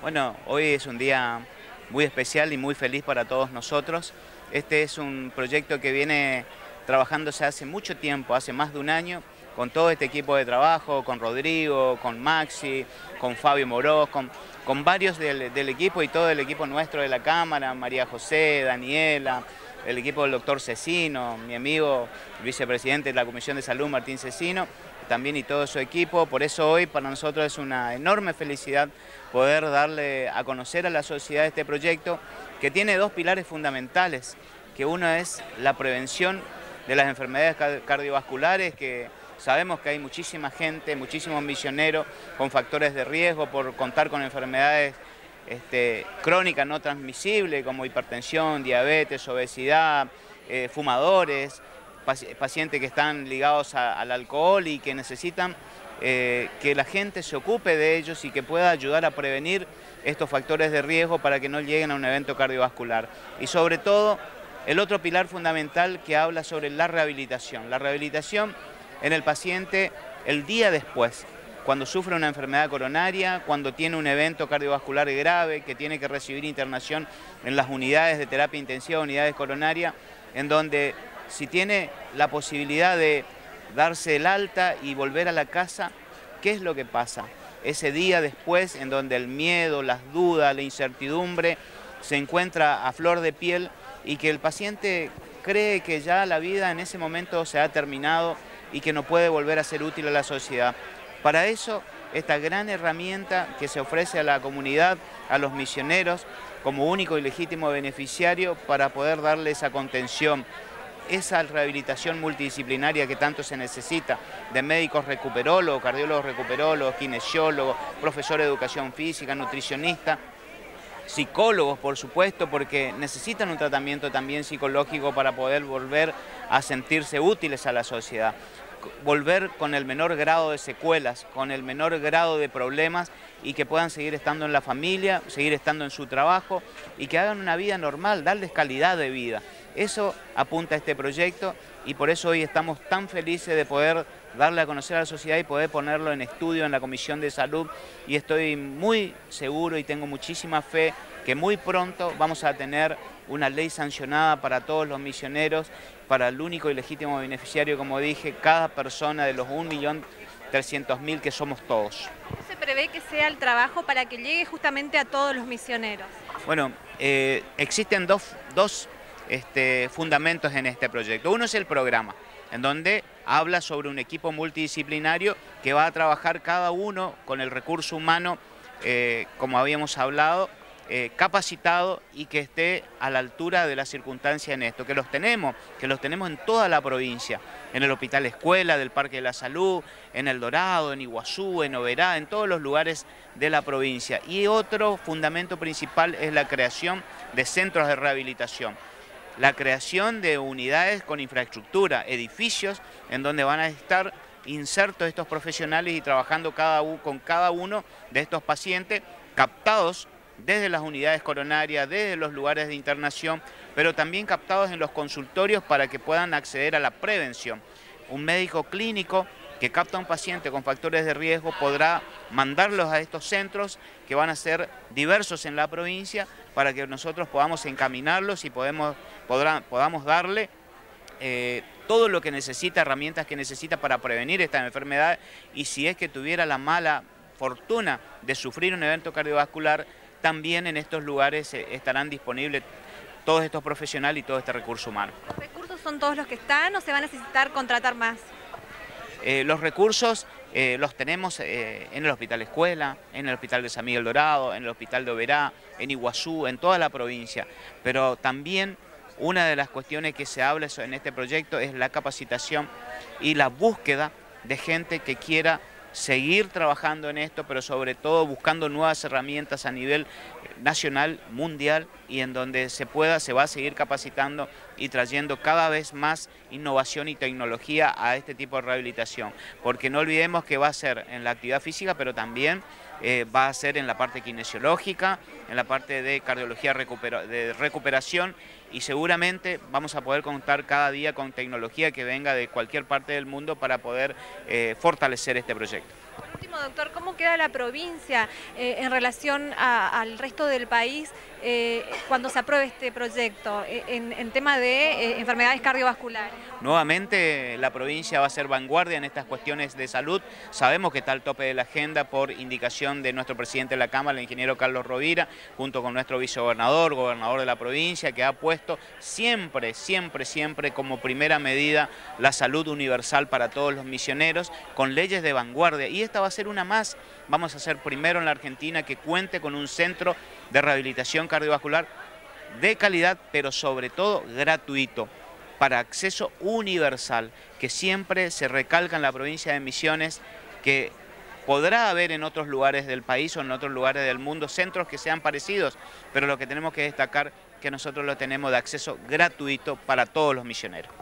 Bueno, hoy es un día muy especial y muy feliz para todos nosotros. Este es un proyecto que viene trabajándose hace mucho tiempo, hace más de un año, con todo este equipo de trabajo, con Rodrigo, con Maxi, con Fabio Moroz, con, varios del, equipo y todo el equipo nuestro de la Cámara, María José, Daniela, el equipo del doctor Cecino, mi amigo, vicepresidente de la Comisión de Salud, Martín Cecino, también y todo su equipo. Por eso hoy para nosotros es una enorme felicidad poder darle a conocer a la sociedad este proyecto que tiene dos pilares fundamentales, que uno es la prevención de las enfermedades cardiovasculares, que sabemos que hay muchísima gente, muchísimos misioneros con factores de riesgo por contar con enfermedades este, crónicas no transmisibles como hipertensión, diabetes, obesidad, eh, fumadores, pacientes que están ligados al alcohol y que necesitan eh, que la gente se ocupe de ellos y que pueda ayudar a prevenir estos factores de riesgo para que no lleguen a un evento cardiovascular. Y sobre todo, el otro pilar fundamental que habla sobre la rehabilitación. La rehabilitación en el paciente el día después, cuando sufre una enfermedad coronaria, cuando tiene un evento cardiovascular grave, que tiene que recibir internación en las unidades de terapia intensiva, unidades coronarias, en donde si tiene la posibilidad de darse el alta y volver a la casa, ¿qué es lo que pasa? Ese día después en donde el miedo, las dudas, la incertidumbre se encuentra a flor de piel y que el paciente cree que ya la vida en ese momento se ha terminado y que no puede volver a ser útil a la sociedad. Para eso, esta gran herramienta que se ofrece a la comunidad, a los misioneros, como único y legítimo beneficiario para poder darle esa contención, esa rehabilitación multidisciplinaria que tanto se necesita, de médicos recuperólogos, cardiólogos recuperólogos, kinesiólogos, profesores de educación física, nutricionistas, psicólogos, por supuesto, porque necesitan un tratamiento también psicológico para poder volver a sentirse útiles a la sociedad volver con el menor grado de secuelas, con el menor grado de problemas y que puedan seguir estando en la familia, seguir estando en su trabajo y que hagan una vida normal, darles calidad de vida. Eso apunta a este proyecto y por eso hoy estamos tan felices de poder darle a conocer a la sociedad y poder ponerlo en estudio en la Comisión de Salud y estoy muy seguro y tengo muchísima fe que muy pronto vamos a tener una ley sancionada para todos los misioneros, para el único y legítimo beneficiario, como dije, cada persona de los 1.300.000 que somos todos. ¿Cómo se prevé que sea el trabajo para que llegue justamente a todos los misioneros? Bueno, eh, existen dos, dos este, fundamentos en este proyecto. Uno es el programa, en donde habla sobre un equipo multidisciplinario que va a trabajar cada uno con el recurso humano, eh, como habíamos hablado, eh, capacitado y que esté a la altura de la circunstancia en esto, que los tenemos, que los tenemos en toda la provincia, en el Hospital Escuela, del Parque de la Salud, en El Dorado, en Iguazú, en Oberá, en todos los lugares de la provincia. Y otro fundamento principal es la creación de centros de rehabilitación la creación de unidades con infraestructura, edificios en donde van a estar insertos estos profesionales y trabajando cada, con cada uno de estos pacientes captados desde las unidades coronarias, desde los lugares de internación, pero también captados en los consultorios para que puedan acceder a la prevención. Un médico clínico que capta un paciente con factores de riesgo podrá mandarlos a estos centros que van a ser diversos en la provincia para que nosotros podamos encaminarlos y podamos darle eh, todo lo que necesita, herramientas que necesita para prevenir esta enfermedad y si es que tuviera la mala fortuna de sufrir un evento cardiovascular, también en estos lugares eh, estarán disponibles todos estos profesionales y todo este recurso humano. ¿Los recursos son todos los que están o se va a necesitar contratar más? Eh, los recursos eh, los tenemos en el Hospital Escuela, en el Hospital de San Miguel Dorado, en el Hospital de Oberá, en Iguazú, en toda la provincia, pero también una de las cuestiones que se habla en este proyecto es la capacitación y la búsqueda de gente que quiera seguir trabajando en esto, pero sobre todo buscando nuevas herramientas a nivel nacional, mundial y en donde se pueda, se va a seguir capacitando y trayendo cada vez más innovación y tecnología a este tipo de rehabilitación. Porque no olvidemos que va a ser en la actividad física, pero también eh, va a ser en la parte kinesiológica, en la parte de cardiología de recuperación y seguramente vamos a poder contar cada día con tecnología que venga de cualquier parte del mundo para poder eh, fortalecer este proyecto. Doctor, ¿cómo queda la provincia eh, en relación al resto del país eh, cuando se apruebe este proyecto eh, en, tema de enfermedades cardiovasculares? Nuevamente la provincia va a ser vanguardia en estas cuestiones de salud. Sabemos que está al tope de la agenda por indicación de nuestro presidente de la Cámara, el ingeniero Carlos Rovira, junto con nuestro vicegobernador, gobernador de la provincia, que ha puesto siempre, siempre, siempre como primera medida la salud universal para todos los misioneros, con leyes de vanguardia. Y esta va a ser una más. Vamos a ser primero en la Argentina que cuente con un centro de rehabilitación cardiovascular de calidad, pero sobre todo gratuito para acceso universal, que siempre se recalca en la provincia de Misiones, que podrá haber en otros lugares del país o en otros lugares del mundo centros que sean parecidos, pero lo que tenemos que destacar es que nosotros lo tenemos de acceso gratuito para todos los misioneros.